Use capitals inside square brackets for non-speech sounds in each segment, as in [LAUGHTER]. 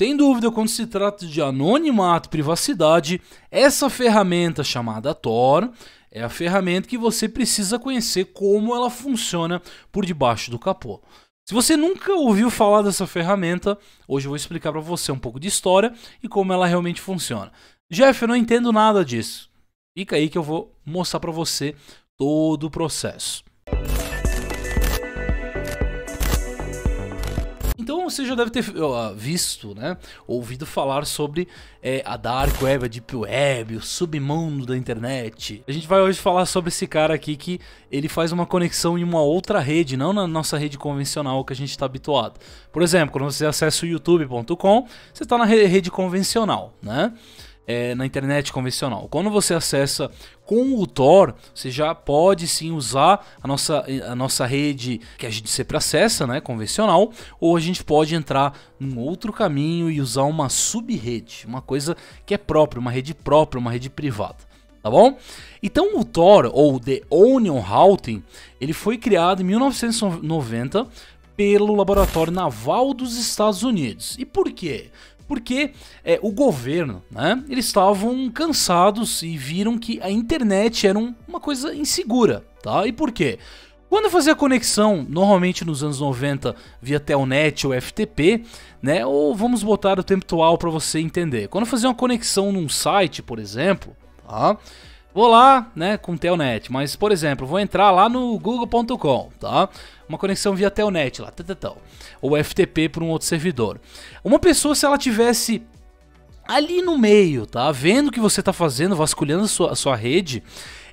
Sem dúvida, quando se trata de anonimato e privacidade, essa ferramenta chamada Tor é a ferramenta que você precisa conhecer como ela funciona por debaixo do capô. Se você nunca ouviu falar dessa ferramenta, hoje eu vou explicar para você um pouco de história e como ela realmente funciona. Jeff, eu não entendo nada disso. Fica aí que eu vou mostrar para você todo o processo. Então você já deve ter visto, né, ouvido falar sobre é, a Dark Web, a Deep Web, o submundo da internet. A gente vai hoje falar sobre esse cara aqui que ele faz uma conexão em uma outra rede, não na nossa rede convencional que a gente está habituado. Por exemplo, quando você acessa o youtube.com, você está na rede convencional, né? É, na internet convencional. Quando você acessa com o Tor, você já pode sim usar a nossa, a nossa rede que a gente sempre acessa, né, convencional, ou a gente pode entrar num outro caminho e usar uma subrede, uma coisa que é própria, uma rede própria, uma rede privada tá bom? Então o Tor, ou The Onion Routing, ele foi criado em 1990 pelo Laboratório Naval dos Estados Unidos. E por quê? Porque é, o governo, né, eles estavam cansados e viram que a internet era um, uma coisa insegura, tá? E por quê? Quando fazia conexão, normalmente nos anos 90 via Telnet ou FTP, né, ou vamos botar o tempo atual para você entender. Quando fazia uma conexão num site, por exemplo, tá? Vou lá, né, com Telnet, mas por exemplo, vou entrar lá no google.com, tá? Uma conexão via Telnet lá, tatatão, ou FTP para um outro servidor. Uma pessoa se ela tivesse ali no meio, tá? Vendo o que você está fazendo, vasculhando a sua, a sua rede,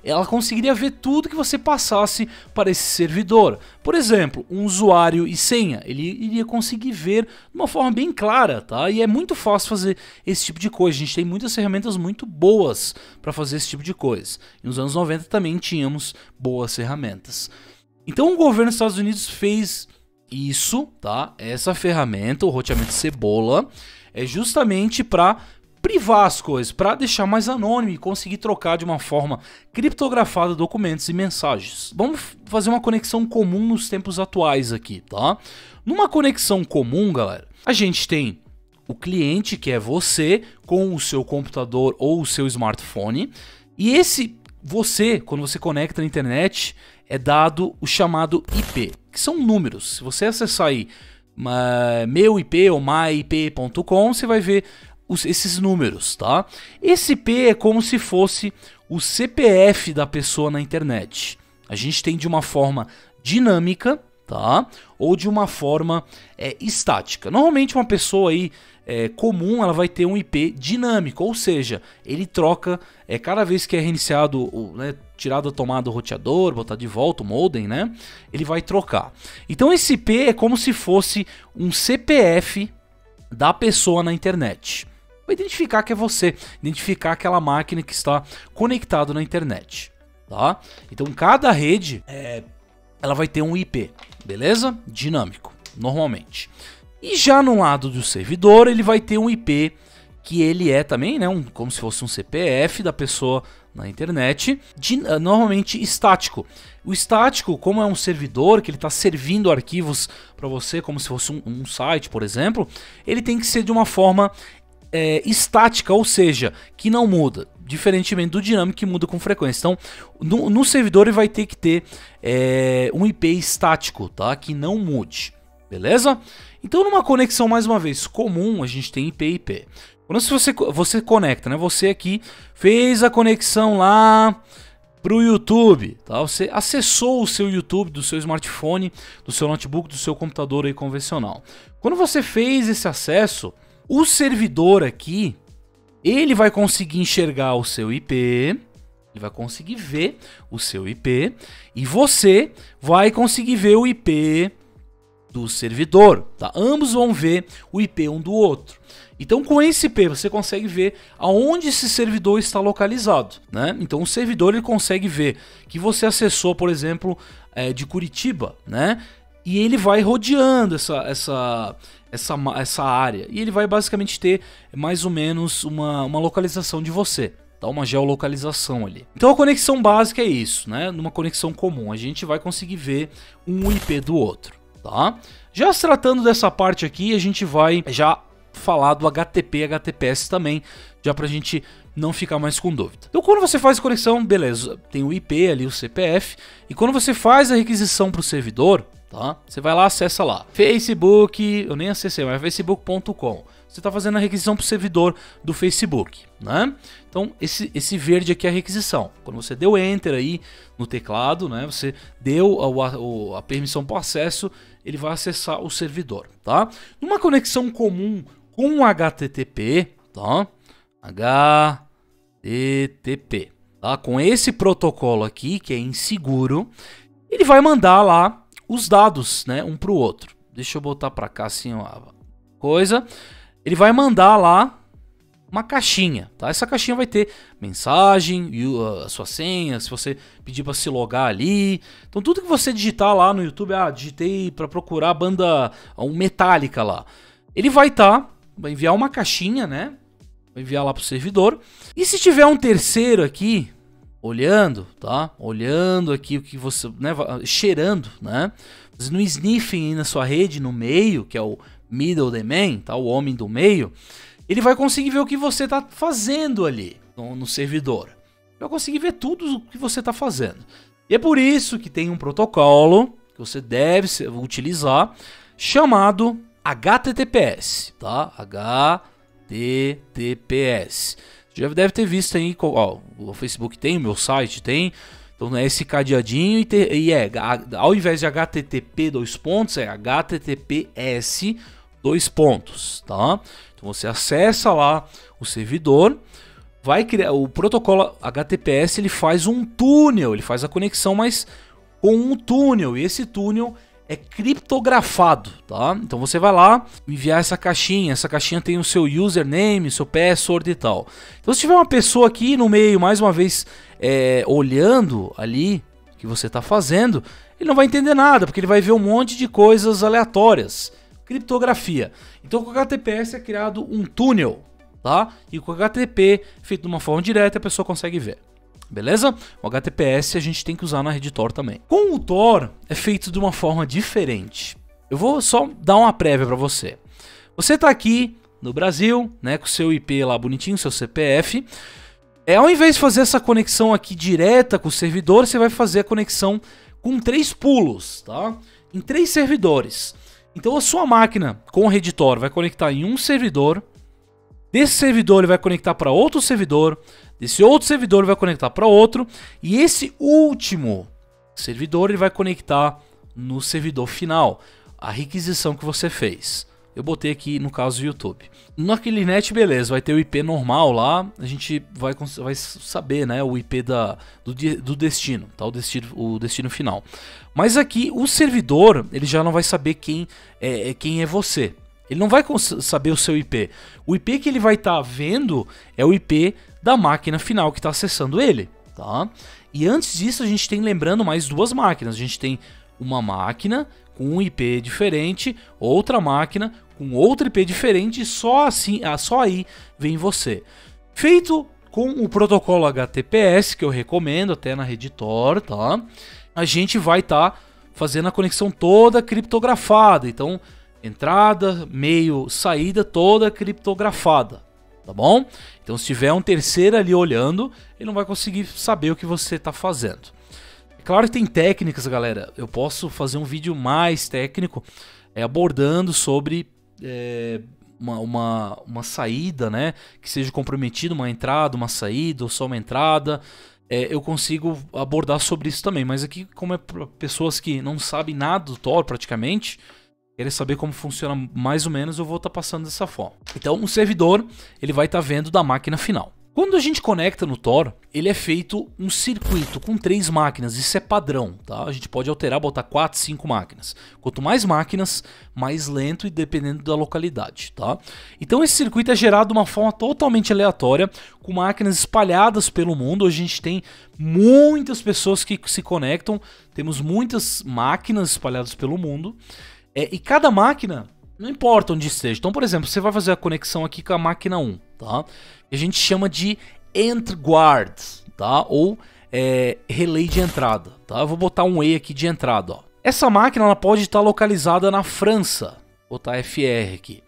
ela conseguiria ver tudo que você passasse para esse servidor. Por exemplo, um usuário e senha, ele iria conseguir ver de uma forma bem clara, tá? E é muito fácil fazer esse tipo de coisa. A gente tem muitas ferramentas muito boas para fazer esse tipo de coisa. E nos anos 90 também tínhamos boas ferramentas. Então o governo dos Estados Unidos fez isso, tá? Essa ferramenta, o roteamento cebola, é justamente para privar as coisas, para deixar mais anônimo e conseguir trocar de uma forma criptografada documentos e mensagens. Vamos fazer uma conexão comum nos tempos atuais aqui, tá? Numa conexão comum, galera, a gente tem o cliente, que é você, com o seu computador ou o seu smartphone, e esse você, quando você conecta na internet, é dado o chamado IP, que são números. Se você acessar aí meu IP ou myip.com, você vai ver os, esses números, tá? Esse IP é como se fosse o CPF da pessoa na internet. A gente tem de uma forma dinâmica, tá? Ou de uma forma é, estática. Normalmente uma pessoa aí é, comum ela vai ter um IP dinâmico, ou seja, ele troca é, cada vez que é reiniciado, né, tirado a tomada do roteador, botar de volta o modem, né? Ele vai trocar. Então esse IP é como se fosse um CPF da pessoa na internet vai identificar que é você, identificar aquela máquina que está conectado na internet, tá? Então cada rede é, ela vai ter um IP, beleza? Dinâmico, normalmente. E já no lado do servidor ele vai ter um IP que ele é também, né, um, como se fosse um CPF da pessoa na internet, de, uh, normalmente estático. O estático, como é um servidor que ele está servindo arquivos para você, como se fosse um, um, site, por exemplo, ele tem que ser de uma forma é, estática, ou seja, que não muda, diferentemente do dinâmico que muda com frequência. Então, no, no servidor ele vai ter que ter é, um IP estático, tá? Que não mude, beleza? Então, numa conexão mais uma vez comum, a gente tem IP IP. Quando você você conecta, né? Você aqui fez a conexão lá para o YouTube, tá? Você acessou o seu YouTube do seu smartphone, do seu notebook, do seu computador aí convencional. Quando você fez esse acesso, o servidor aqui, ele vai conseguir enxergar o seu IP, ele vai conseguir ver o seu IP e você vai conseguir ver o IP do servidor, tá? Ambos vão ver o IP um do outro. Então, com esse IP, você consegue ver aonde esse servidor está localizado, né? Então, o servidor ele consegue ver que você acessou, por exemplo, é, de Curitiba, né? E ele vai rodeando essa, essa, essa, essa área. E ele vai basicamente ter mais ou menos uma, uma localização de você. Tá uma geolocalização ali. Então a conexão básica é isso, né? Numa conexão comum, a gente vai conseguir ver um IP do outro, tá? Já se tratando dessa parte aqui, a gente vai já falar do HTTP e HTTPS também, já pra gente não ficar mais com dúvida. Então quando você faz conexão, beleza, tem o IP ali, o CPF, e quando você faz a requisição para o servidor, tá? Você vai lá, acessa lá, Facebook, eu nem acessei, mas facebook.com. Você está fazendo a requisição para o servidor do Facebook, né? Então esse, esse verde aqui é a requisição. Quando você deu Enter aí no teclado, né? Você deu a, a, a permissão para acesso, ele vai acessar o servidor, tá? Numa conexão comum com HTTP, tá? HTTP, tá? Com esse protocolo aqui, que é inseguro, ele vai mandar lá os dados, né, um para o outro. Deixa eu botar para cá assim, ó, coisa. Ele vai mandar lá uma caixinha, tá? Essa caixinha vai ter mensagem, a sua senha, se você pedir para se logar ali. Então tudo que você digitar lá no YouTube, ah, digitei para procurar a banda um Metallica lá. Ele vai estar, tá, vai enviar uma caixinha, né? Vai enviar lá pro servidor. E se tiver um terceiro aqui olhando, tá? Olhando aqui o que você, né, cheirando, né? No sniffing na sua rede no meio, que é o middle the man, tá? O homem do meio ele vai conseguir ver o que você está fazendo ali no, no servidor. Vai conseguir ver tudo o que você está fazendo. E é por isso que tem um protocolo que você deve utilizar chamado HTTPS, tá? HTTPS. Já deve ter visto aí, ó, o Facebook tem, o meu site tem. Então é esse cadeadinho e, e é, ao invés de HTTP dois pontos, é HTTPS dois pontos, tá? Então você acessa lá o servidor, vai criar o protocolo HTTPS, ele faz um túnel, ele faz a conexão, mas com um túnel, e esse túnel é criptografado, tá? Então você vai lá enviar essa caixinha, essa caixinha tem o seu username, seu password e tal. Então se tiver uma pessoa aqui no meio, mais uma vez, é, olhando ali que você está fazendo, ele não vai entender nada, porque ele vai ver um monte de coisas aleatórias criptografia. Então com o HTTPS é criado um túnel, tá? E com o HTTP, feito de uma forma direta, a pessoa consegue ver. Beleza? O HTTPS a gente tem que usar na rede Tor também. Com o Tor é feito de uma forma diferente. Eu vou só dar uma prévia para você. Você está aqui no Brasil, né, com seu IP lá bonitinho, seu CPF. É, ao invés de fazer essa conexão aqui direta com o servidor, você vai fazer a conexão com três pulos, tá? Em três servidores. Então a sua máquina com o Redditor vai conectar em um servidor, desse servidor ele vai conectar para outro servidor, desse outro servidor ele vai conectar para outro, e esse último servidor ele vai conectar no servidor final, a requisição que você fez. Eu botei aqui no caso do YouTube. No Aquilinet, beleza, vai ter o IP normal lá, a gente vai, vai saber né, o IP da, do, do destino, tá? o, destino, o destino final. Mas aqui o servidor ele já não vai saber quem é, é quem é você. Ele não vai saber o seu IP. O IP que ele vai estar tá vendo é o IP da máquina final que está acessando ele. Tá? E antes disso, a gente tem lembrando mais duas máquinas. A gente tem uma máquina com um IP diferente, outra máquina com outro IP diferente, e só assim, ah, só aí vem você. Feito com o protocolo HTTPS, que eu recomendo até na rede Tor, tá? A gente vai estar tá fazendo a conexão toda criptografada. Então, entrada, meio, saída toda criptografada, tá bom? Então, se tiver um terceiro ali olhando, ele não vai conseguir saber o que você está fazendo. Claro que tem técnicas, galera. Eu posso fazer um vídeo mais técnico é, abordando sobre é, uma, uma, uma, saída, né? Que seja comprometida, uma entrada, uma saída, ou só uma entrada. É, eu consigo abordar sobre isso também. Mas aqui, como é para pessoas que não sabem nada do Tor praticamente, querem saber como funciona mais ou menos, eu vou estar tá passando dessa forma. Então, um servidor ele vai estar tá vendo da máquina final. Quando a gente conecta no Tor, ele é feito um circuito com três máquinas, isso é padrão, tá? A gente pode alterar, botar quatro, cinco máquinas. Quanto mais máquinas, mais lento e dependendo da localidade, tá? Então esse circuito é gerado de uma forma totalmente aleatória, com máquinas espalhadas pelo mundo. Hoje a gente tem muitas pessoas que se conectam, temos muitas máquinas espalhadas pelo mundo, é, e cada máquina não importa onde esteja. Então, por exemplo, você vai fazer a conexão aqui com a máquina 1, tá? A gente chama de Ent Guard, tá? Ou é, relay de entrada, tá? Eu vou botar um E aqui de entrada, ó. Essa máquina ela pode estar localizada na França. Vou botar FR aqui.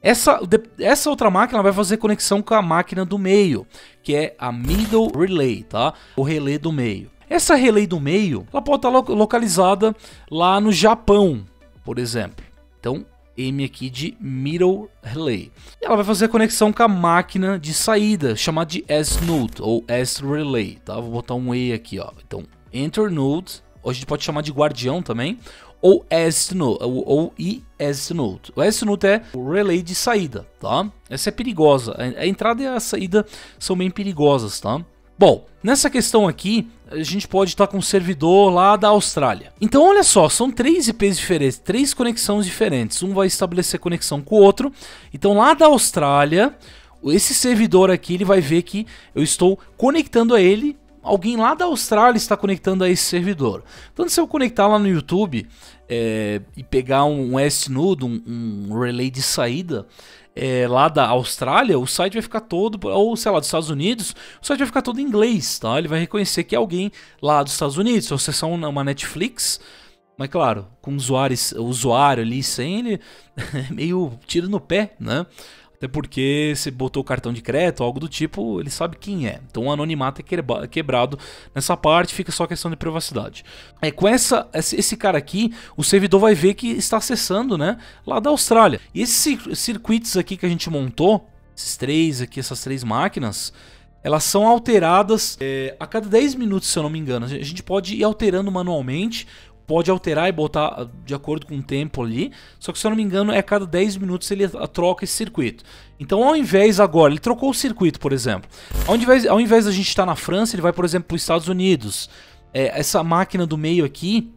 Essa, essa outra máquina vai fazer conexão com a máquina do meio, que é a Middle Relay, tá? O relé do meio. Essa relay do meio, ela pode estar localizada lá no Japão, por exemplo. Então, M aqui de Middle Relay. E ela vai fazer a conexão com a máquina de saída, chamada de S-Node ou S-Relay, tá? Vou botar um E aqui, ó. Então, Enter Node, ou a gente pode chamar de guardião também, ou S-Node, ou, ou IS-Node. O S-Node é o relay de saída, tá? Essa é perigosa. A entrada e a saída são bem perigosas, tá? Bom, nessa questão aqui, a gente pode estar com um servidor lá da Austrália. Então, olha só, são três IPs diferentes, três conexões diferentes. Um vai estabelecer conexão com o outro. Então, lá da Austrália, esse servidor aqui, ele vai ver que eu estou conectando a ele. Alguém lá da Austrália está conectando a esse servidor. Então, se eu conectar lá no YouTube é, e pegar um, S-Node, um, um relay de saída, é, lá da Austrália, o site vai ficar todo, ou sei lá, dos Estados Unidos, o site vai ficar todo em inglês, tá? Ele vai reconhecer que é alguém lá dos Estados Unidos. Se é uma Netflix, mas claro, com usuário, usuário ali sem ele, [LAUGHS] é meio tiro no pé, né? Até porque se botou o cartão de crédito, algo do tipo, ele sabe quem é. Então o anonimato é quebrado nessa parte, fica só questão de privacidade. É, com essa, esse cara aqui, o servidor vai ver que está acessando, né, lá da Austrália. E esses circuitos aqui que a gente montou, esses três aqui, essas três máquinas, elas são alteradas é, a cada 10 minutos, se eu não me engano. A gente pode ir alterando manualmente pode alterar e botar de acordo com o tempo ali. Só que se eu não me engano, é a cada 10 minutos ele troca esse circuito. Então, ao invés agora, ele trocou o circuito, por exemplo. Ao invés, ao invés da gente estar na França, ele vai, por exemplo, para os Estados Unidos. É, essa máquina do meio aqui,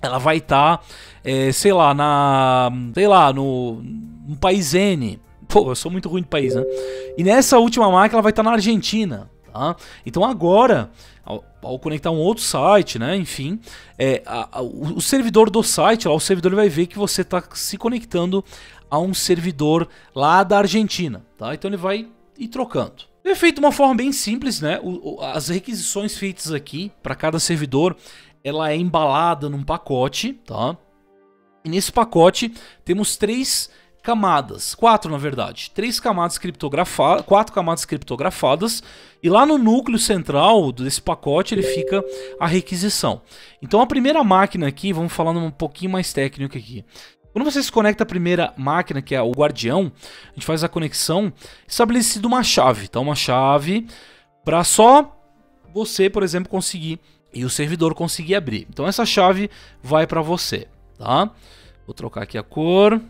ela vai estar, é, sei lá, na, sei lá, no, no país N. Pô, eu sou muito ruim de país, né? E nessa última máquina, ela vai estar na Argentina. Tá? Então agora, ao, ao, conectar um outro site, né, enfim, é, a, a, o, servidor do site, o servidor vai ver que você está se conectando a um servidor lá da Argentina, tá? Então ele vai ir trocando. É feito de uma forma bem simples, né? O, o, as requisições feitas aqui para cada servidor, ela é embalada num pacote, tá? E nesse pacote temos três camadas, quatro na verdade, três camadas criptografadas, quatro camadas criptografadas e lá no núcleo central desse pacote ele fica a requisição. Então a primeira máquina aqui, vamos falando um pouquinho mais técnico aqui. Quando você se conecta à primeira máquina, que é o guardião, a gente faz a conexão estabelecida uma chave, tá? Uma chave para só você, por exemplo, conseguir e o servidor conseguir abrir. Então essa chave vai para você, tá? Vou trocar aqui a cor.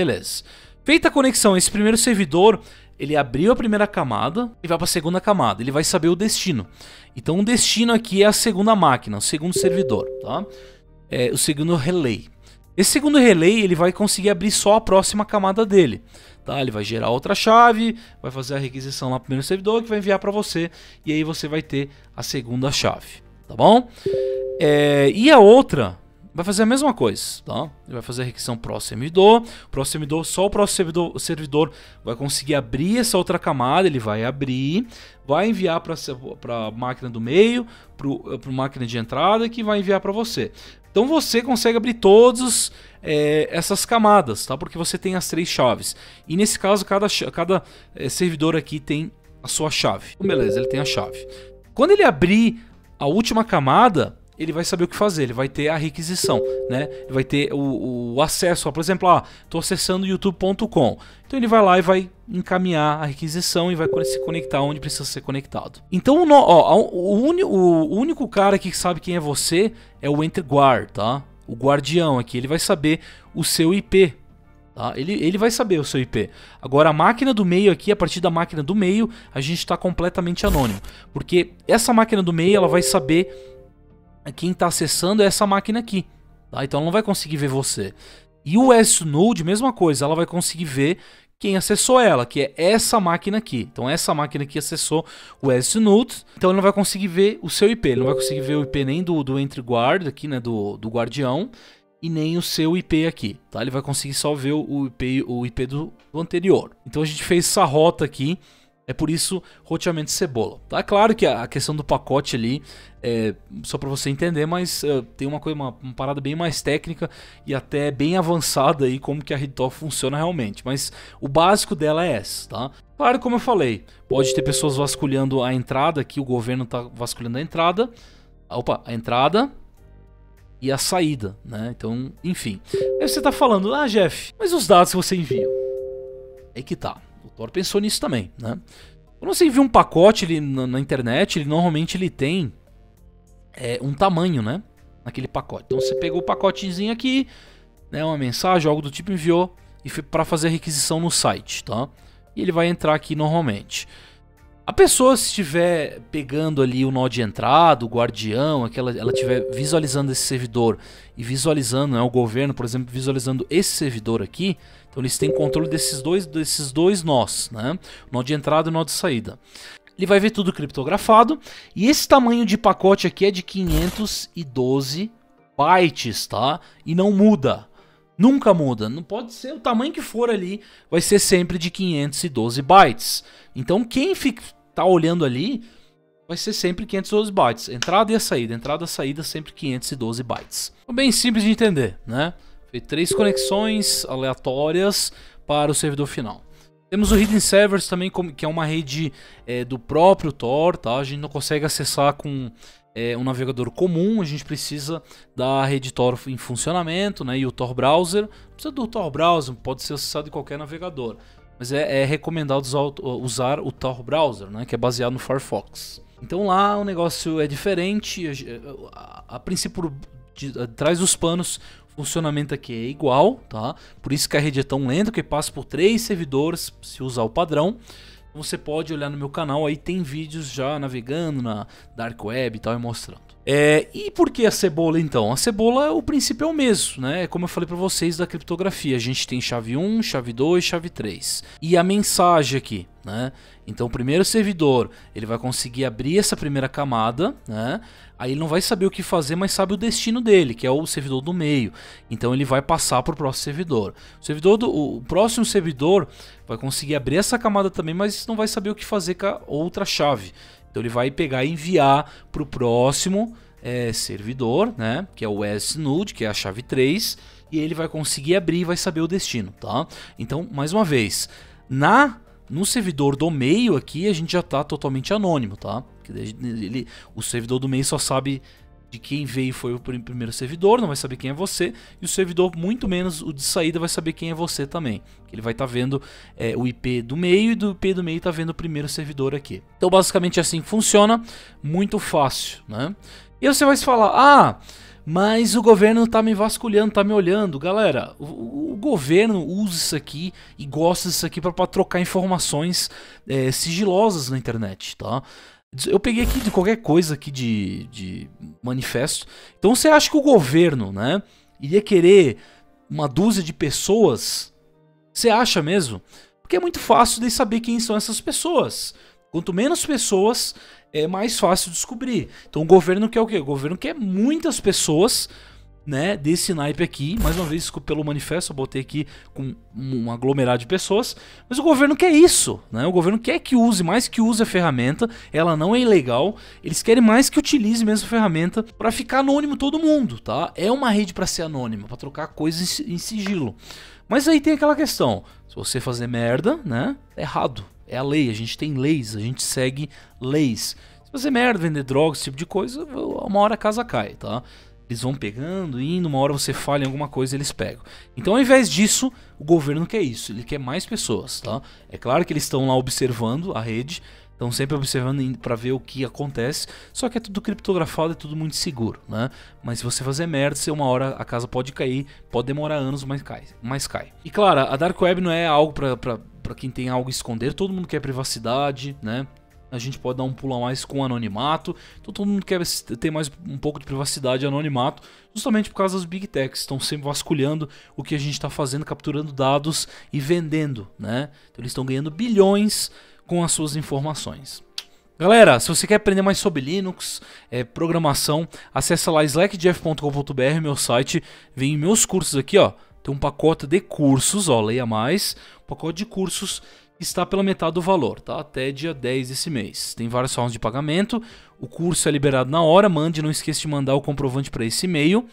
Beleza. Feita a conexão, esse primeiro servidor, ele abriu a primeira camada e vai para a segunda camada. Ele vai saber o destino. Então o destino aqui é a segunda máquina, o segundo servidor, tá? É o segundo relay. Esse segundo relay, ele vai conseguir abrir só a próxima camada dele. Tá? Ele vai gerar outra chave, vai fazer a requisição lá no primeiro servidor que vai enviar para você e aí você vai ter a segunda chave, tá bom? É, e a outra vai fazer a mesma coisa, tá? Ele vai fazer a requisição pro servidor, pro servidor, só o próximo servidor, o servidor vai conseguir abrir essa outra camada, ele vai abrir, vai enviar para a máquina do meio, para a máquina de entrada que vai enviar para você. Então você consegue abrir todas é, essas camadas, tá? Porque você tem as três chaves. E nesse caso, cada, cada é, servidor aqui tem a sua chave. Então, beleza, ele tem a chave. Quando ele abrir a última camada, ele vai saber o que fazer, ele vai ter a requisição, né? Ele vai ter o, o acesso, por exemplo, ah, tô acessando youtube.com. Então ele vai lá e vai encaminhar a requisição e vai se conectar onde precisa ser conectado. Então ó, o, o, único cara que sabe quem é você é o EnterGuard, tá? O guardião aqui, ele vai saber o seu IP, Tá? Ele, ele vai saber o seu IP. Agora, a máquina do meio aqui, a partir da máquina do meio, a gente está completamente anônimo. Porque essa máquina do meio, ela vai saber quem está acessando é essa máquina aqui. Tá? Então ela não vai conseguir ver você. E o S-Node, mesma coisa, ela vai conseguir ver quem acessou ela, que é essa máquina aqui. Então essa máquina aqui acessou o S-Node, então ele não vai conseguir ver o seu IP, ele não vai conseguir ver o IP nem do, do guard aqui, né, do, do guardião, e nem o seu IP aqui, tá? Ele vai conseguir só ver o IP, o IP do, do anterior. Então a gente fez essa rota aqui É por isso roteamento cebola. Tá claro que a questão do pacote ali é só para você entender, mas uh, tem uma coisa, uma, uma, parada bem mais técnica e até bem avançada aí como que a RedTop funciona realmente. Mas o básico dela é essa, tá? Claro, como eu falei, pode ter pessoas vasculhando a entrada aqui, o governo tá vasculhando a entrada. Opa, a entrada, e a saída, né? Então, enfim. Aí você tá falando, ah, Jeff, mas os dados que você envia? É que tá. O Thor pensou nisso também, né? Quando você envia um pacote ele, na, na, internet, ele normalmente ele tem é, um tamanho, né? Naquele pacote. Então você pegou o pacotezinho aqui, né? Uma mensagem, algo do tipo, enviou e para fazer a requisição no site, tá? E ele vai entrar aqui normalmente. A pessoa se estiver pegando ali o nó de entrada, o guardião, aquela, ela estiver visualizando esse servidor e visualizando, né, o governo, por exemplo, visualizando esse servidor aqui, então eles têm controle desses dois, desses dois nós, né? Nó de entrada e nó de saída. Ele vai ver tudo criptografado e esse tamanho de pacote aqui é de 512 bytes, tá? E não muda. Nunca muda. Não pode ser o tamanho que for ali, vai ser sempre de 512 bytes. Então quem fica tá olhando ali, vai ser sempre 512 bytes. Entrada e a saída, entrada e saída sempre 512 bytes. Bem simples de entender, né? Foi três conexões aleatórias para o servidor final. Temos o Hidden Servers também, que é uma rede é, do próprio Tor, tá? A gente não consegue acessar com é, um navegador comum, a gente precisa da rede Tor em funcionamento, né? E o Tor Browser, precisa do Tor Browser, pode ser acessado em qualquer navegador mas é, é recomendado usar, usar, o Tor Browser, né, que é baseado no Firefox. Então lá o negócio é diferente, a, a, a princípio de, atrás dos panos funcionamento aqui é igual, tá? Por isso que a rede é tão lenta, que passa por três servidores se usar o padrão. Você pode olhar no meu canal, aí tem vídeos já navegando na Dark Web e tal e mostrando. É, e por que a cebola então? A cebola, o princípio é o mesmo, né? Como eu falei para vocês da criptografia, a gente tem chave 1, chave 2, chave 3. E a mensagem aqui, né? Então o primeiro servidor, ele vai conseguir abrir essa primeira camada, né? Aí ele não vai saber o que fazer, mas sabe o destino dele, que é o servidor do meio. Então ele vai passar para o próximo servidor. O, servidor do, o próximo servidor vai conseguir abrir essa camada também, mas não vai saber o que fazer com a outra chave. Então ele vai pegar e enviar para o próximo é, servidor, né? Que é o SNUD, que é a chave 3, e ele vai conseguir abrir e vai saber o destino, tá? Então, mais uma vez, na no servidor do meio aqui a gente já está totalmente anônimo, tá? Ele, o servidor do meio só sabe de quem veio foi o primeiro servidor, não vai saber quem é você, e o servidor, muito menos o de saída, vai saber quem é você também. Ele vai estar tá vendo é, o IP do meio e do IP do meio está vendo o primeiro servidor aqui. Então, basicamente assim funciona, muito fácil, né? E você vai falar, ah, mas o governo está me vasculhando, está me olhando. Galera, o, o, governo usa isso aqui e gosta disso aqui para trocar informações é, sigilosas na internet, tá? Eu peguei aqui de qualquer coisa aqui de, de manifesto. Então você acha que o governo, né, iria querer uma dúzia de pessoas? Você acha mesmo? Porque é muito fácil de saber quem são essas pessoas. Quanto menos pessoas, é mais fácil descobrir. Então o governo quer o quê? O governo quer muitas pessoas né, desse naipe aqui. Mais uma vez, pelo manifesto, eu botei aqui com um aglomerado de pessoas. Mas o governo quer isso, né? O governo quer que use, mais que use a ferramenta. Ela não é ilegal. Eles querem mais que utilize mesmo a ferramenta para ficar anônimo todo mundo, tá? É uma rede para ser anônima, para trocar coisas em sigilo. Mas aí tem aquela questão. Se você fazer merda, né? É errado. É a lei. A gente tem leis. A gente segue leis. Se fazer merda, vender drogas, esse tipo de coisa, uma hora a casa cai, tá? Eles vão pegando, indo, uma hora você falha em alguma coisa, eles pegam. Então, ao invés disso, o governo quer isso, ele quer mais pessoas, tá? É claro que eles estão lá observando a rede, estão sempre observando para ver o que acontece, só que é tudo criptografado, é tudo muito seguro, né? Mas se você fazer merda, se uma hora a casa pode cair, pode demorar anos, mas cai, mas cai. E claro, a Dark Web não é algo para quem tem algo a esconder, todo mundo quer privacidade, né? a gente pode dar um pulo a mais com anonimato. Então todo mundo quer ter mais um pouco de privacidade e anonimato, justamente por causa das big techs, estão sempre vasculhando o que a gente está fazendo, capturando dados e vendendo, né? Então eles estão ganhando bilhões com as suas informações. Galera, se você quer aprender mais sobre Linux, é, programação, acessa lá slackjeff.com.br, meu site, vem meus cursos aqui, ó. Tem um pacote de cursos, ó, leia mais, pacote de cursos está pela metade do valor, tá? Até dia 10 desse mês. Tem várias formas de pagamento. O curso é liberado na hora. Mande, não esqueça de mandar o comprovante para esse e-mail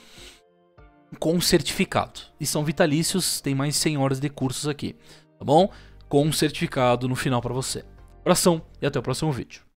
com certificado. E são vitalícios, tem mais 100 horas de cursos aqui, tá bom? Com certificado no final para você. Abração e até o próximo vídeo.